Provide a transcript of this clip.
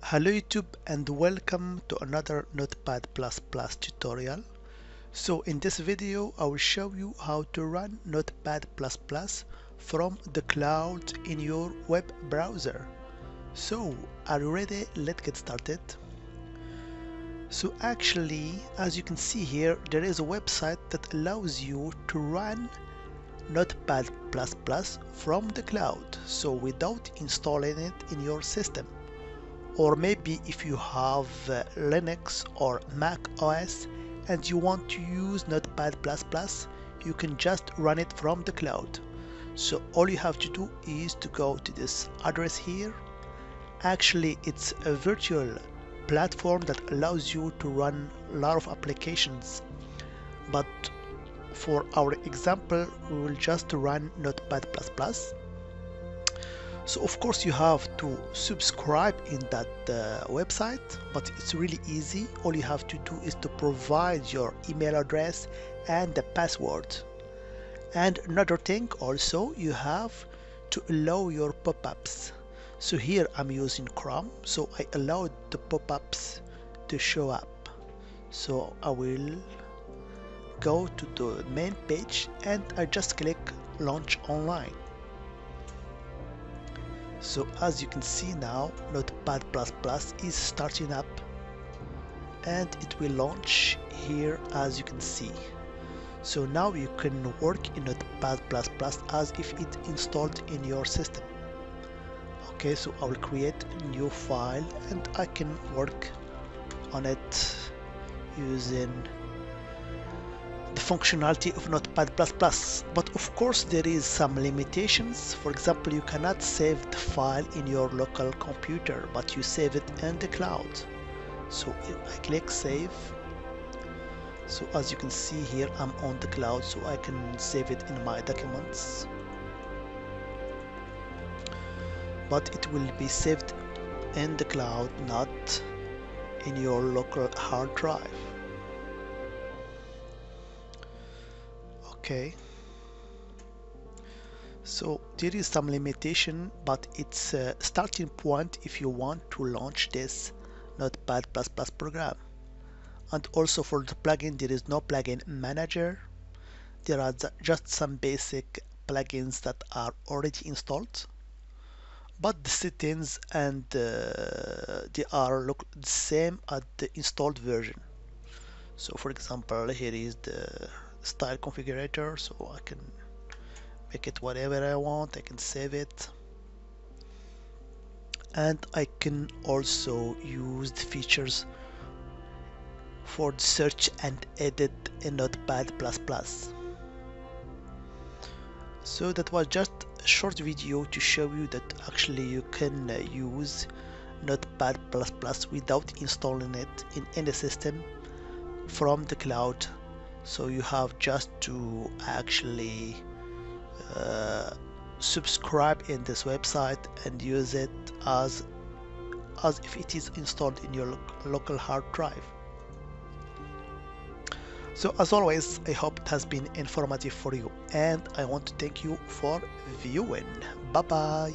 Hello YouTube and welcome to another Notepad++ tutorial. So in this video I will show you how to run Notepad++ from the cloud in your web browser. So are you ready? Let's get started. So actually as you can see here there is a website that allows you to run Notepad++ from the cloud so without installing it in your system or maybe if you have uh, Linux or Mac OS and you want to use Notepad++, you can just run it from the cloud. So all you have to do is to go to this address here. Actually, it's a virtual platform that allows you to run a lot of applications. But for our example, we will just run Notepad++ so of course you have to subscribe in that uh, website but it's really easy. All you have to do is to provide your email address and the password. And another thing also you have to allow your pop-ups. So here I'm using Chrome so I allowed the pop-ups to show up. So I will go to the main page and I just click launch online so as you can see now notepad++ is starting up and it will launch here as you can see. So now you can work in notepad++ as if it installed in your system. Okay so I will create a new file and I can work on it using the functionality of Notepad++. But of course there is some limitations. For example, you cannot save the file in your local computer, but you save it in the cloud. So I click save. So as you can see here, I'm on the cloud, so I can save it in my documents. But it will be saved in the cloud, not in your local hard drive. Okay. So there is some limitation but it's a starting point if you want to launch this notepad++ program. And also for the plugin there is no plugin manager. There are just some basic plugins that are already installed. But the settings and uh, they are look the same at the installed version. So for example here is the style configurator so I can make it whatever I want I can save it and I can also use the features for search and edit in Notepad++. So that was just a short video to show you that actually you can uh, use Notepad++ without installing it in any system from the cloud so you have just to actually uh, subscribe in this website and use it as as if it is installed in your lo local hard drive. So as always I hope it has been informative for you and I want to thank you for viewing. Bye bye